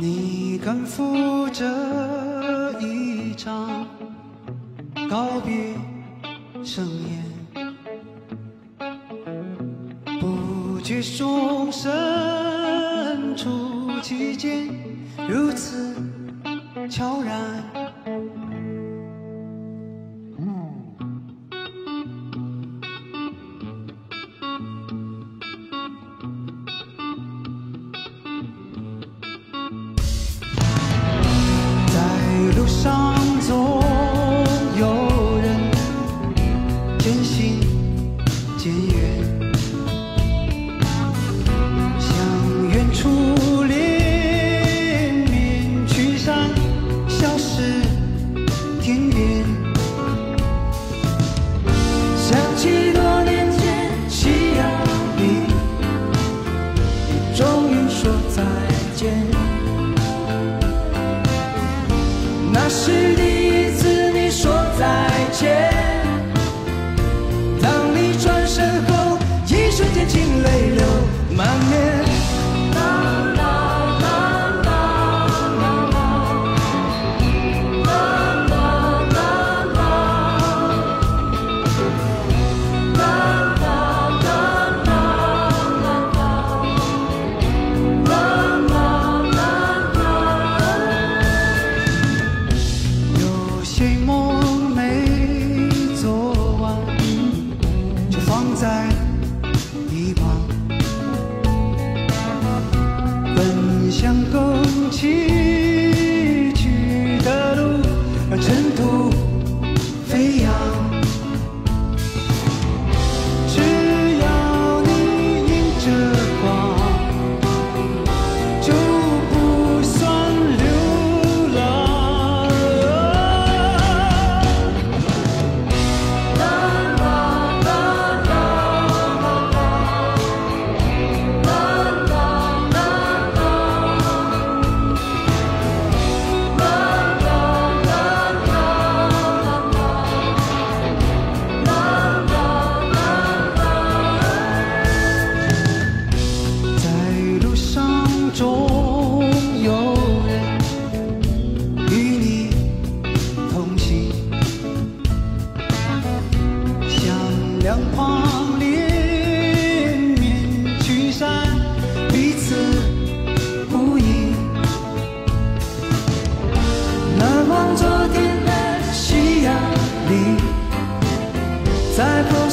你赶赴这一场告别盛宴，不觉钟声处其间，如此悄然。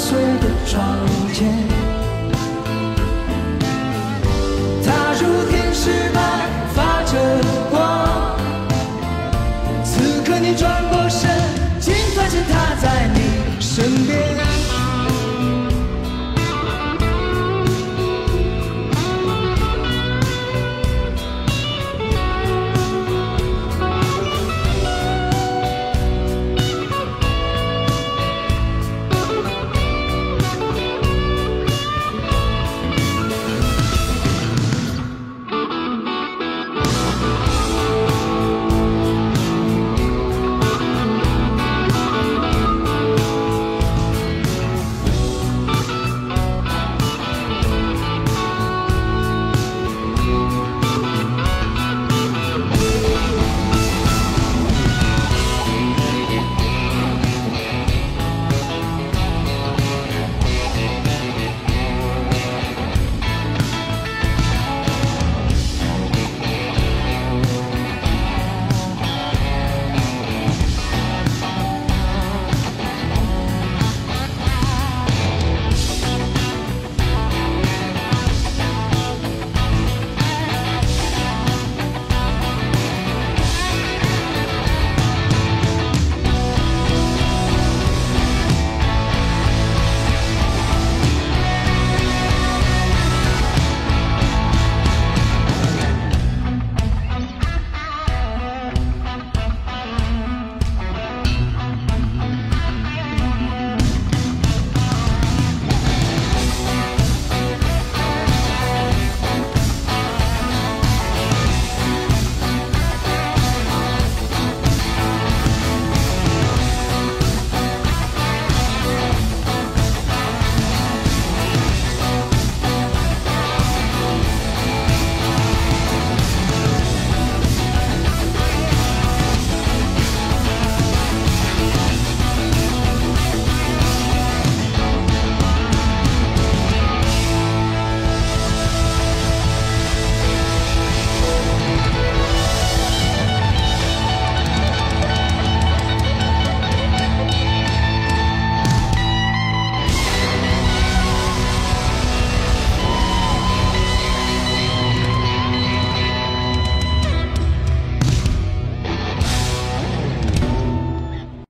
碎的窗前